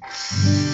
Música